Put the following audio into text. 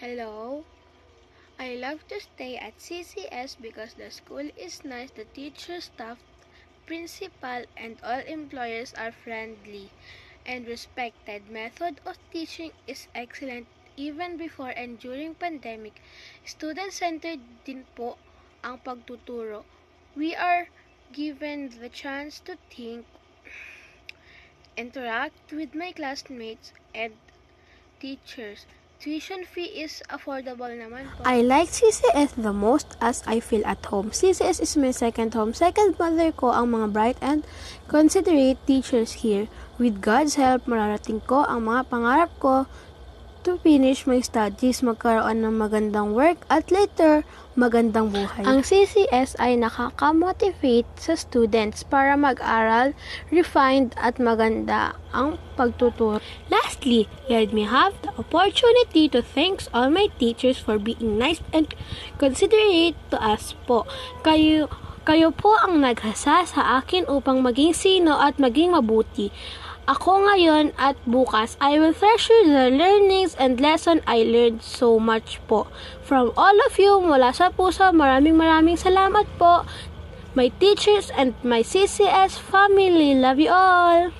Hello. I love to stay at CCS because the school is nice, the teachers, staff, principal, and all employers are friendly and respected. Method of teaching is excellent even before and during pandemic. Student-centered din po ang pagtuturo. We are given the chance to think, interact with my classmates and teachers. Tuition fee is affordable naman po. I like CCS the most as I feel at home. CCS is my second home. Second mother ko ang mga bright and considerate teachers here. With God's help, mararating ko ang mga pangarap ko to finish my studies, magkaroon ng magandang work, at later, magandang buhay. Ang CCS ay nakaka-motivate sa students para mag-aral, refined, at maganda ang pagtuturo. Lastly, let me have the opportunity to thank all my teachers for being nice and considerate to us po. Kayo, kayo po ang naghasa sa akin upang maging sino at maging mabuti. Ako ngayon at bukas, I will treasure the learnings and lesson I learned so much po. From all of you, mula sa puso, maraming maraming salamat po. My teachers and my CCS family, love you all!